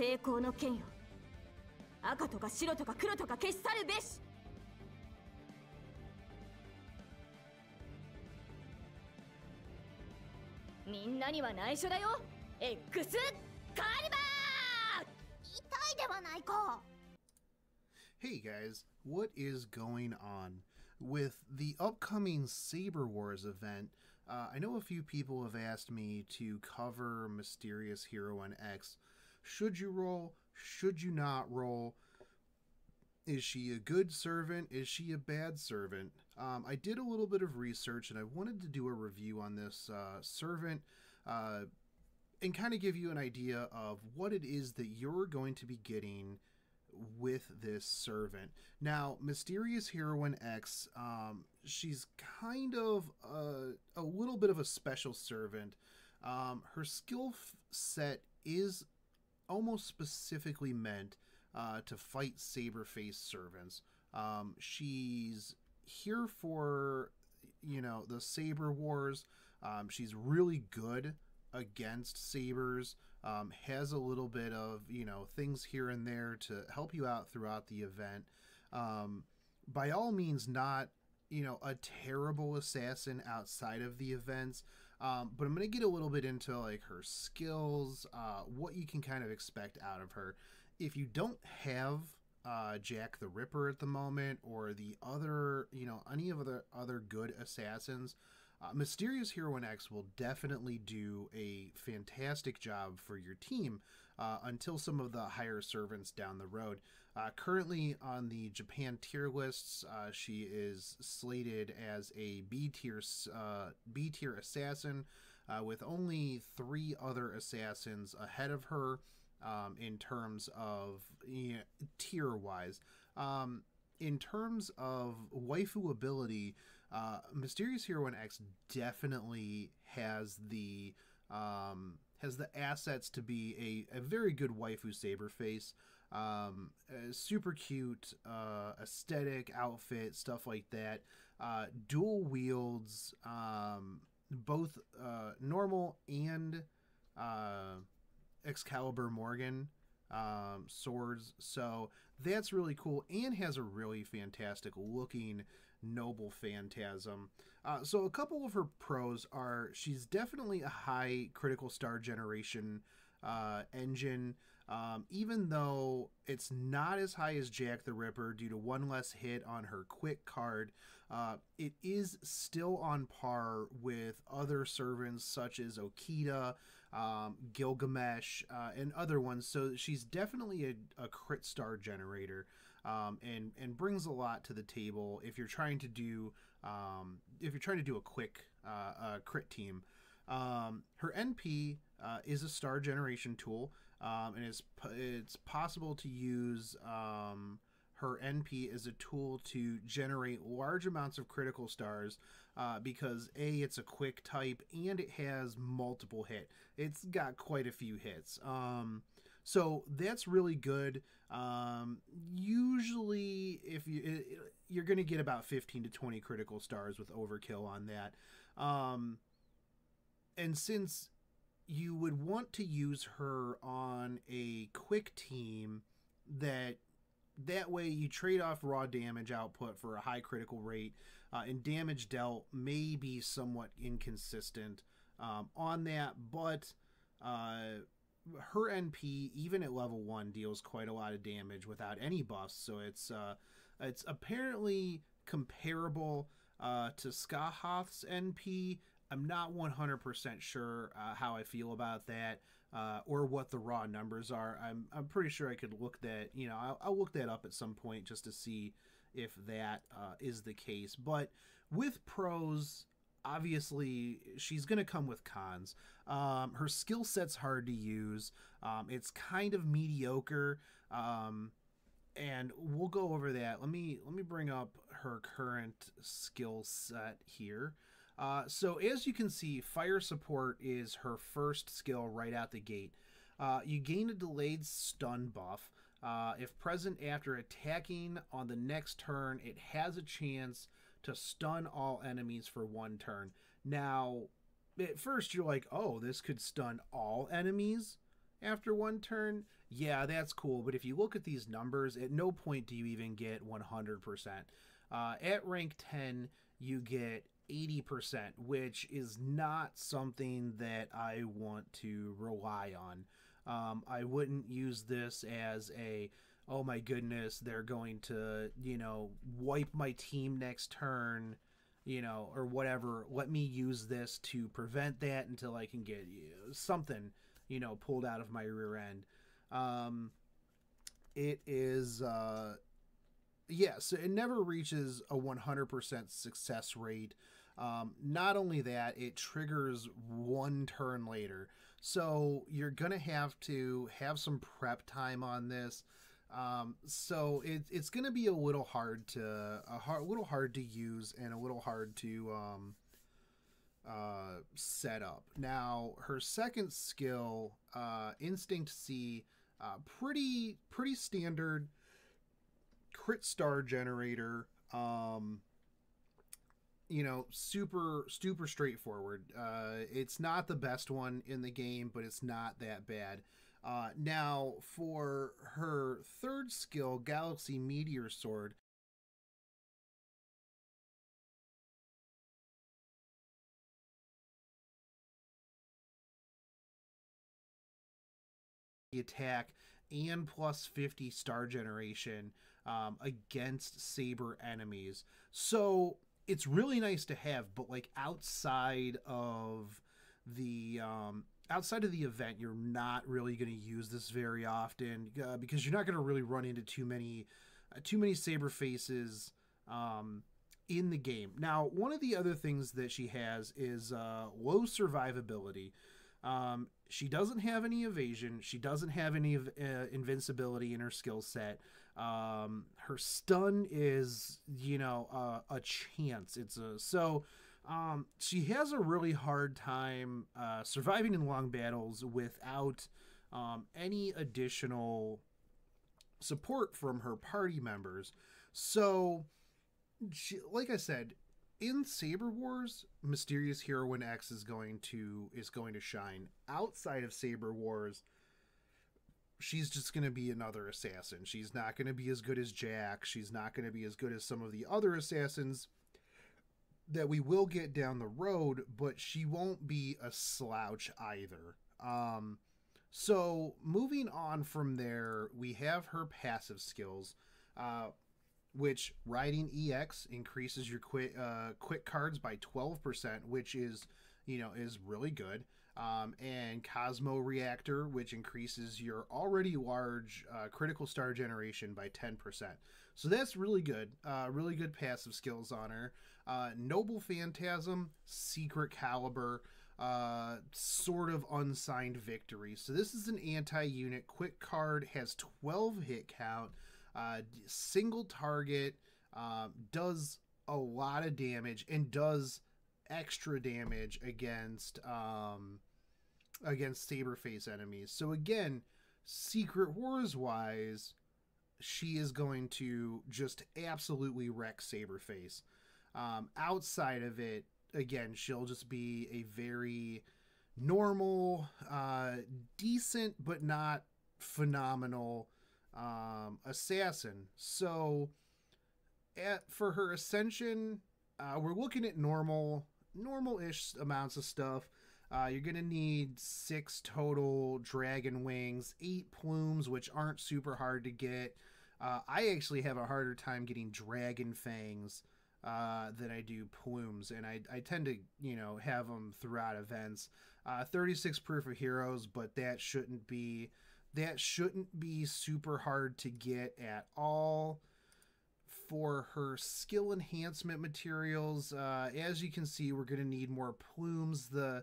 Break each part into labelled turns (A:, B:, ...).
A: 成功の剣よ赤とか白とか黒とか消し去るべしみんなには内緒だよ X カーリバー
B: 痛いではないか
C: Hey guys, what is going on? With the upcoming Saber Wars event, uh, I know a few people have asked me to cover Mysterious Heroine X. Should you roll? Should you not roll? Is she a good servant? Is she a bad servant? Um, I did a little bit of research and I wanted to do a review on this uh, servant uh, and kind of give you an idea of what it is that you're going to be getting with this servant. Now, Mysterious Heroine X, um, she's kind of a, a little bit of a special servant. Um, her skill set is almost specifically meant uh, to fight saber faced servants. Um, she's here for, you know, the saber wars. Um, she's really good against sabers um, has a little bit of you know things here and there to help you out throughout the event um, by all means not you know a terrible assassin outside of the events um, but i'm going to get a little bit into like her skills uh, what you can kind of expect out of her. If you don't have uh, Jack the Ripper at the moment, or the other, you know, any of the other good assassins, uh, Mysterious Heroine X will definitely do a fantastic job for your team uh, until some of the higher servants down the road. Uh, currently on the Japan tier lists, uh, she is slated as a B tier uh, B tier assassin, uh, with only three other assassins ahead of her. Um, in terms of you know, tier wise. Um, in terms of waifu ability, uh, Mysterious Heroine X definitely has the um, has the assets to be a, a very good waifu saber face. Um, super cute uh, aesthetic outfit, stuff like that. Uh, dual wields, um, both uh, normal and uh, Excalibur Morgan um, swords. So that's really cool and has a really fantastic looking noble phantasm. Uh, so a couple of her pros are she's definitely a high critical star generation uh, engine, um, even though it's not as high as Jack the Ripper due to one less hit on her quick card. Uh, it is still on par with other servants such as Okita, um, Gilgamesh, uh, and other ones. So she's definitely a, a crit star generator, um, and and brings a lot to the table if you're trying to do um, if you're trying to do a quick uh, crit team. Um, her NP uh, is a star generation tool, um, and it's it's possible to use um, her NP as a tool to generate large amounts of critical stars uh, because a it's a quick type and it has multiple hit. It's got quite a few hits. Um, so that's really good. Um, usually, if you you're going to get about 15 to 20 critical stars with overkill on that. Um, and since you would want to use her on a quick team that that way you trade off raw damage output for a high critical rate uh, and damage dealt may be somewhat inconsistent um, on that but uh, her np even at level one deals quite a lot of damage without any buffs so it's uh, it's apparently comparable uh, to Scathach's np I'm not 100% sure uh, how I feel about that uh, or what the raw numbers are. I'm, I'm pretty sure I could look that, you know, I'll, I'll look that up at some point just to see if that uh, is the case. But with pros, obviously she's going to come with cons. Um, her skill set's hard to use, um, it's kind of mediocre. Um, and we'll go over that. Let me let me bring up her current skill set here. Uh, so as you can see, fire support is her first skill right out the gate. Uh, you gain a delayed stun buff. Uh, if present after attacking on the next turn, it has a chance to stun all enemies for one turn. Now, at first you're like, oh, this could stun all enemies. after one turn, yeah, that's cool. But if you look at these numbers, at no point do you even get 100%. Uh, at rank 10, you get 80%, which is not something that I want to rely on. Um, I wouldn't use this as a, oh my goodness, they're going to, you know, wipe my team next turn, you know, or whatever. Let me use this to prevent that until I can get something, you know, pulled out of my rear end. Um, it is, uh, yes, it never reaches a 100% success rate. Um, not only that, it triggers one turn later. So you're going to have to have some prep time on this. Um, so it, it's going to be a little hard to a, hard, a little hard to use and a little hard to um, uh, set up. Now her second skill, uh, Instinct C, uh, pretty pretty standard crit star generator. Um, you know, super super straightforward. Uh, it's not the best one in the game, but it's not that bad. Uh, now, for her third skill, Galaxy Meteor Sword, attack and plus 50 star generation um, against saber enemies. So it's really nice to have, but like outside of the um, outside of the event, you're not really going to use this very often uh, because you're not going to really run into too many uh, too many saber faces um, in the game. Now, one of the other things that she has is uh, low survivability. Um, she doesn't have any evasion. She doesn't have any uh, invincibility in her skill set. Um, her stun is, you know, uh, a chance. It's a so. Um, she has a really hard time uh, surviving in long battles without um, any additional support from her party members. So, she, like I said, in Saber Wars, Mysterious Heroine X is going to is going to shine. Outside of Saber Wars, she's just going to be another assassin. She's not going to be as good as Jack. She's not going to be as good as some of the other assassins that we will get down the road, but she won't be a slouch either. Um, so moving on from there, we have her passive skills. Uh, which riding EX increases your quick uh, quick cards by 12%, which is you know is really good. Um, and Cosmo Reactor, which increases your already large uh, critical star generation by 10%. So that's really good. Uh, really good passive skills on her. Uh, Noble Phantasm, Secret Calibur, uh, sword of unsigned victory. So this is an anti unit. Quick card has 12 hit count. Uh, single target um, does a lot of damage and does extra damage against um, against Saberface enemies. So again, Secret Wars wise, she is going to just absolutely wreck Saberface. Um, outside of it, again, she'll just be a very normal, uh, decent but not phenomenal um, assassin. So, at, for her ascension, uh, we're looking at normal, normal-ish amounts of stuff. Uh, you're gonna need six total dragon wings, eight plumes, which aren't super hard to get. Uh, I actually have a harder time getting dragon fangs uh, than I do plumes, and I, I tend to you know have them throughout events. Uh, 36 proof of heroes, but that shouldn't be that shouldn't be super hard to get at all for her skill enhancement materials uh, as you can see we're going to need more plumes the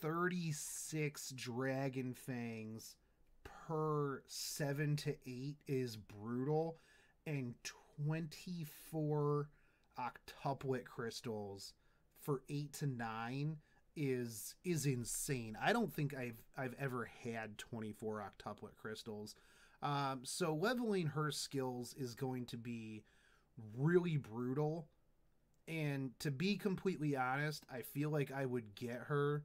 C: 36 dragon fangs per 7 to 8 is brutal and 24 octuplet crystals for 8 to 9 is is insane. I don't think I've I've ever had 24 octuplet crystals. Um, so leveling her skills is going to be really brutal. And to be completely honest, I feel like I would get her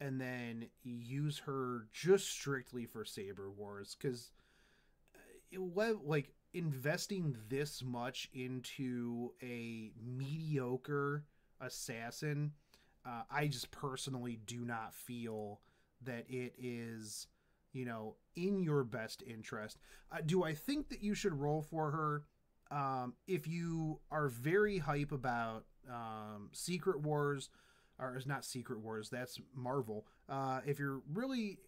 C: and then use her just strictly for Saber Wars because like investing this much into a mediocre assassin, uh, I just personally do not feel that it is, you know, in your best interest. Uh, do I think that you should roll for her? Um, if you are very hype about um, Secret Wars, or it's not Secret Wars, that's Marvel. Uh, if you're really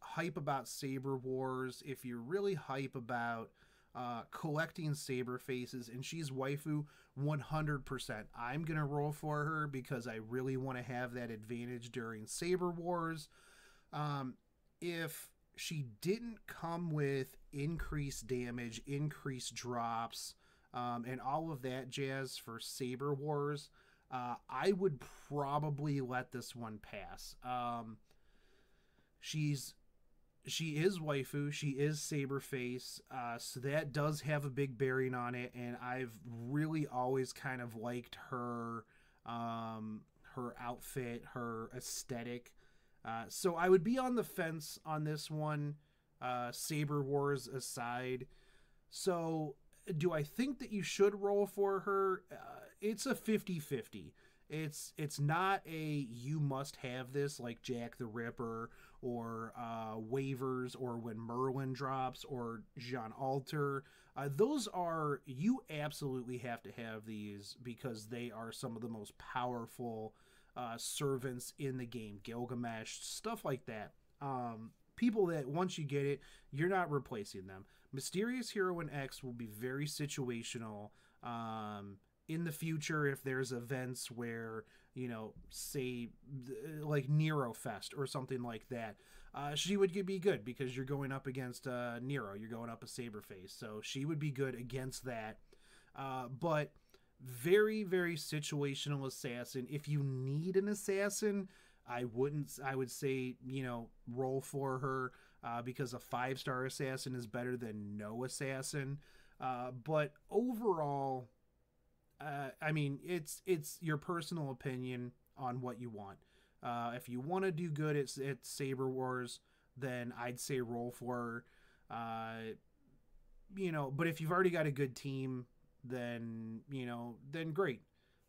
C: hype about Saber Wars, if you're really hype about uh, collecting saber faces, and she's waifu 100%. I'm gonna roll for her because I really want to have that advantage during Saber Wars. Um, if she didn't come with increased damage, increased drops, um, and all of that jazz for Saber Wars, uh, I would probably let this one pass. Um, she's she is waifu. She is saberface. Uh, so that does have a big bearing on it. And i've really always kind of liked her um, her outfit her aesthetic. Uh, so i would be on the fence on this one uh, saber wars aside. So do i think that you should roll for her uh, it's a 50-50 it's it's not a you must have this like Jack the Ripper or uh, Wavers or when Merlin drops or Jeanne Alter. Uh, those are you absolutely have to have these because they are some of the most powerful uh, servants in the game. Gilgamesh, stuff like that. Um, people that once you get it, you're not replacing them. Mysterious Heroine X will be very situational. Um, in the future if there's events where you know say like nero fest or something like that uh, she would be good because you're going up against uh, nero you're going up a saber face so she would be good against that uh, but very very situational assassin if you need an assassin i wouldn't i would say you know roll for her uh, because a five star assassin is better than no assassin uh, but overall uh, I mean, it's it's your personal opinion on what you want. Uh, if you want to do good at, at Saber Wars, then I'd say roll for, uh, you know. But if you've already got a good team, then you know, then great.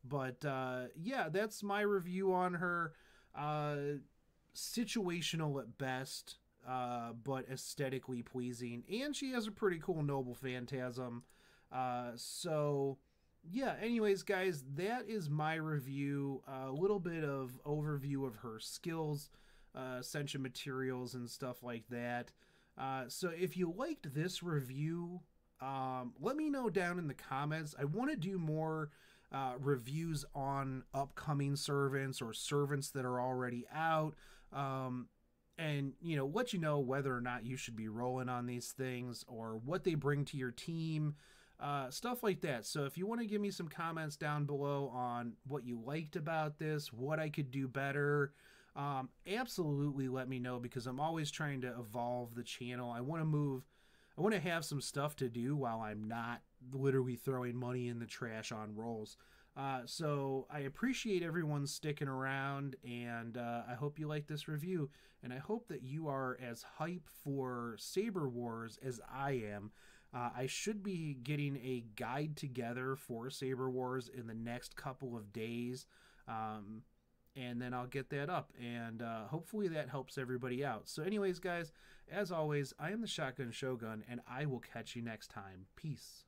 C: But uh, yeah, that's my review on her. Situational at best, uh, but aesthetically pleasing, and she has a pretty cool noble phantasm. Uh, so yeah, anyways, guys, that is my review. A little bit of overview of her skills, uh, ascension materials, and stuff like that. Uh, so if you liked this review, um, let me know down in the comments. I want to do more uh, reviews on upcoming servants or servants that are already out. Um, and you know let you know whether or not you should be rolling on these things or what they bring to your team uh, stuff like that. So if you want to give me some comments down below on what you liked about this, what I could do better, um, absolutely let me know because I'm always trying to evolve the channel. I want to move, I want to have some stuff to do while I'm not literally throwing money in the trash on rolls. Uh, so I appreciate everyone sticking around, and uh, I hope you like this review. And I hope that you are as hype for Saber Wars as I am. Uh, I should be getting a guide together for Saber Wars in the next couple of days. Um, and then I'll get that up. And uh, hopefully that helps everybody out. So, anyways, guys, as always, I am the Shotgun Shogun, and I will catch you next time. Peace.